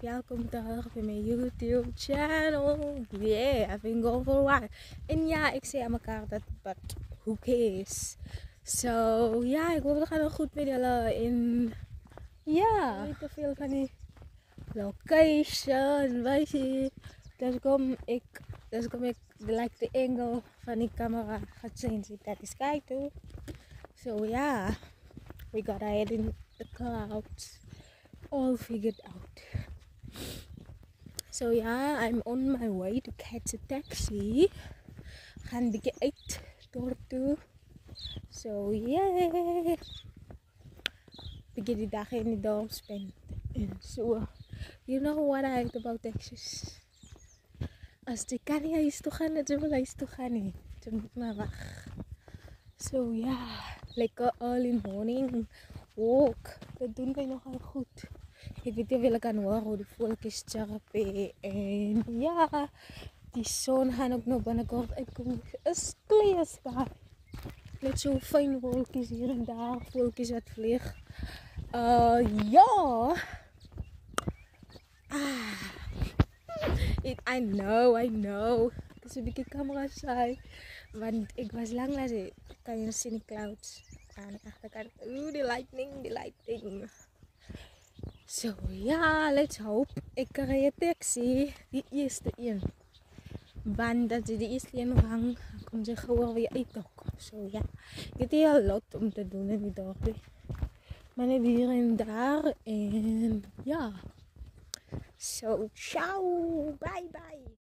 welkom terug bij mijn YouTube channel. Yeah, I've been gone for a while. En ja, ik zei aan elkaar dat, but who cares? So, ja, ik hoop dat nog goed jullie in, ja, niet te veel van die location, weet je. Dus kom ik, dus kom ik, like de angle van die camera gaat zien, dat is kijk toe. So, yeah, we got ahead in the clouds. All figured out. So yeah, I'm on my way to catch a taxi. Gaan een uit door toe. So yeah. Begin die dag in de dorp spend. En zo. You know what I hate about taxis? Als de kan niet eens toe gaan, dan zullen we toe gaan niet. Dan moet maar wacht. So yeah, lekker uh, early morning walk. Dat doen wij nogal goed. Ik weet of jullie kan horen hoe de voeltjes chirpen. En ja, die zon gaat ook nog binnenkort uitkomen. Is clear sky. Net zo fijn wolkjes hier en daar. Wolkjes wat vliegen. Uh, ja. Ah. I know, I know. Het is een beetje camera saai. Want ik was lang laat. Kan je zien de clouds aan de achterkant. Oeh, de lightning, de lightning. So ja, let's hope ik krijg een taxi. Die eerste een. Want dat is de eerste een gang. Kom ze gewoon weer uit. So ja, ik heb heel lot om te doen in die dorp. Maar net hier en daar. En ja. So ciao. Bye bye.